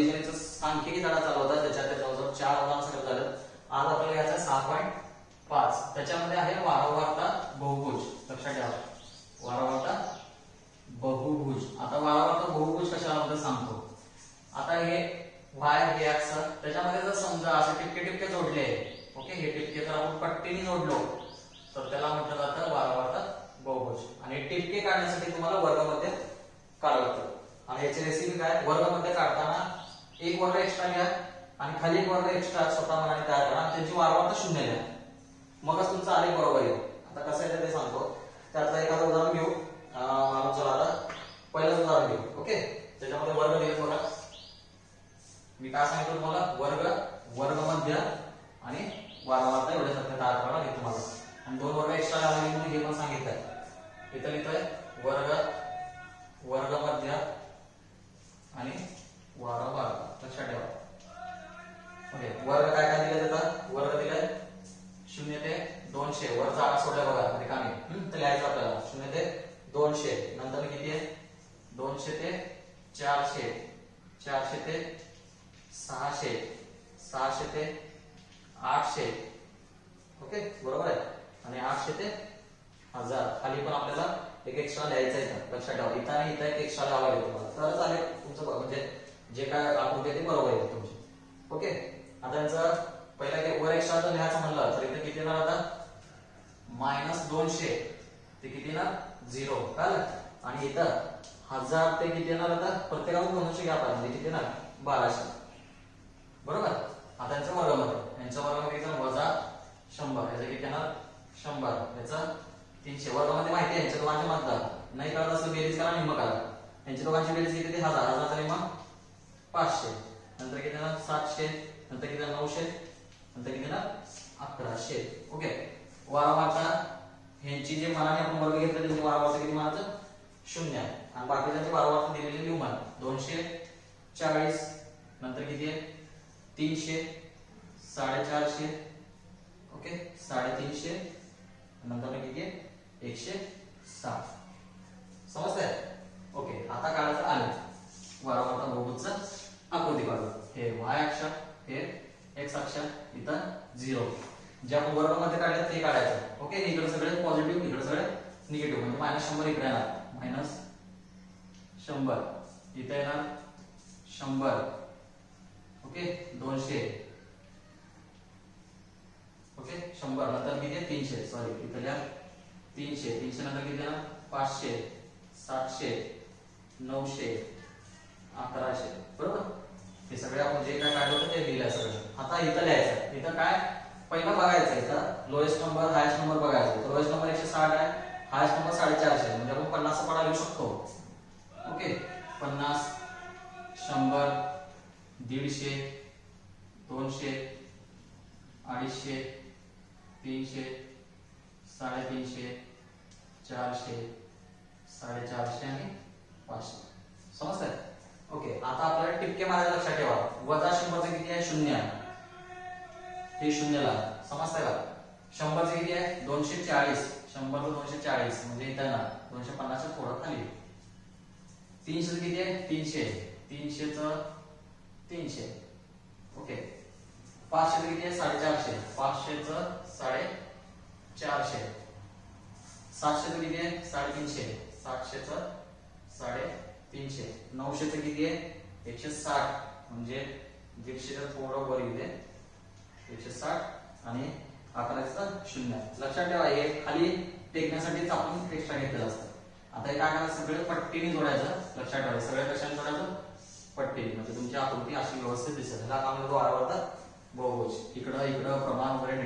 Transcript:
बीजगणितचं सांख्यिकी धडा चालू होता त्याच्यात जवळजवळ चार उदाहरण झालं. आज आपल्याला याचा सहा पॉईंट पाच. त्याच्यामध्ये आहे वारंवारता बहुभुज. लक्षात ठेवा. वारंवारता बहुभुज. आता वारंवारता बहुभुज कशाबद्दल सांगतो? आता हे वाय हे अक्ष त्याच्यामध्ये जर समजा असे टिपके टिपके जोडले ओके हे टिपके जर आपण पट्टीने जोडलो तर त्याला म्हटलं जातं वारंवारता बहुभुज. आणि टिपके काढण्यासाठी तुम्हाला वर्गामध्ये काढावं लागतं. आणि याची रेसिपी काय? वर्गामध्ये काढताना एक वर्ग एक्स्ट्रा घ्या आणि खाली एक वर्ग एक्स्ट्रा स्वतः मनाने तयार करा. आणि त्याची वारंवारता शून्य घ्या. मगच तुमचा आलेख बरोबर येईल. आता कसं आहे ते सांगतो. त्यातलं एखादं उदाहरण घेऊ. अं, माणूस चला आता. पहिलंच उदाहरण घेऊ. ओके? त्याच्यामध्ये वर्ग दिले बघा. मी काय सांगितलं तुम्हाला? वर्ग वर्ग मध्य आणि वारंवारता एवढ्या सत्य तयार करायला घेतो मला आणि दोन वर्ग एक्स्ट्रा लावले हे पण सांगितलं इथं लिहितोय वर्ग वर्ग मध्य आणि वारंवारता लक्षात ठेवा ओके वर्ग काय काय दिले त्याचा वर्ग दिलाय शून्य ते दोनशे वर जागा सोडल्या बघा रिकामी हम्म, तर लिहायचं आपल्याला शून्य ते दोनशे नंतर किती आहे दोनशे ते चारशे चारशे ते सहाशे सहाशे ते आठशे. ओके? बरोबर आहे? आणि आठशे ते हजार. खाली पण आपल्याला एक एक्स्ट्रा लिहायचं आहे इथं. लक्षात ठेवा. इथं आणि इथं एक एक्स्ट्रा लावा लागेल तुम्हाला. तरच आले तुमचं म्हणजे जे काय आकृती आहे ते बरोबर येते तुमची. ओके? आता यांचं पहिला काय? वर एक्स्ट्रा जर लिहायचं म्हणलं तर इथे किती येणार आता? मायनस दोनशे. ते किती येणार? झिरो. कळलं? आणि इथं हजार ते किती येणार आता? प्रत्येकाला दोनशे घ्या आपण म्हणजे किती येणार? बाराशे. बरोबर? आता यांचं वर्गामध्ये यांच्या वर्गामध्ये वजा शंभर. याचं किती येणार? शंभर. याचं तीनशे. वर्गामध्ये माहिती आहे. यांच्या दोघांचे मतदार नाही कळत असं बेरीज करा निम्म करा. यांच्या दोघांची बेरीज किती? ते हजार. हजार निम्म पाचशे. नंतर किती येणार? सातशे. नंतर किती येणार? नऊशे. नंतर किती येणार? अकराशे. ओके. वारंवारता. ह्यांची जे मनाने आपण वर्ग घेतले त्यांची वारंवारता किती मानायचं? शून्य आहे. आणि बाकीच्यांची वारंवारता दिलेली लिहू मान दोनशे चाळीस नंतर किती आहे? तीनशे साडेचारशे ओके? साडेतीनशे नंतर किती आहे? एकशे साठ. समजतंय? ओके आता काढायचं आलं. वारंवारता बहुभुजचं आकृती काढू. हे वाय अक्ष हे एक्स अक्ष इथं झिरो ज्या आपण काढलं ते काढायचं. ओके इकडे सगळे पॉझिटिव्ह इकडे सगळे निगेटिव्ह म्हणजे मायनस शंभर इकडे येणार. मायनस शंभर. इथे ना शंभर. ओके? दोनशे. ओके? शंभर. नंतर किती तीनशे. सॉरी इथं लिहा. तीनशे. तीनशे नंतर किती ना पाचशे. सातशे. नऊशे. अकराशे. बरोबर? हे सगळे आपण जे काय काढलं होतं ते लिहिलंय सगळं. आता इथं लिहायचं इथं काय? पहिला बघायचं इथं. लोएस्ट नंबर हायस्ट नंबर बघायचा लोएस्ट नंबर एकशे साठ आहे. हायस्ट नंबर साडेचारशे. म्हणजे आपण पन्नास पडा लिहू शकतो. पन्नास शंभर दीडशे दोनशे अडीचशे तीनशे साडेतीनशे चारशे साडेचारशे आणि पाचशे. समजतंय? ओके आता आपल्याला टिपके मारायला लक्षात ठेवा. वजा शंभरचं किती आहे? शून्य आहे. हे शून्यला समजतंय का? शंभरचं किती आहे? दोनशे चाळीस. शंभर दोनशे चाळीस म्हणजे इथं ना दोनशे पन्नासच्या थोडं खाली. तीनशे किती आहे? तीनशे. तीनशेच तीनशे. ओके. पाचशे किती आहे? साडेचारशे. पाचशेच साडे चारशे सातशे किती आहे? साडेतीनशे. सातशेच साडे तीनशे नऊशेच किती आहे? एकशे साठ म्हणजे दीडशेच्या थोडं वर येते एकशे साठ आणि अकराचं शून्य. लक्षात ठेवा हे खाली टेकण्यासाठीच आपण एक्स्ट्रा घेतलेलं असतं. आता हे काय करायचं? सगळे पट्टीने जोडायचं लक्षात ठेवा सगळ्या कशाने जोडायचं? पट्टी म्हणजे तुमची आकृती अशी व्यवस्थित दिसेल. ह्याला आपण जो आरावतात बहुभुज इकडं इकडं प्रमाण वगैरे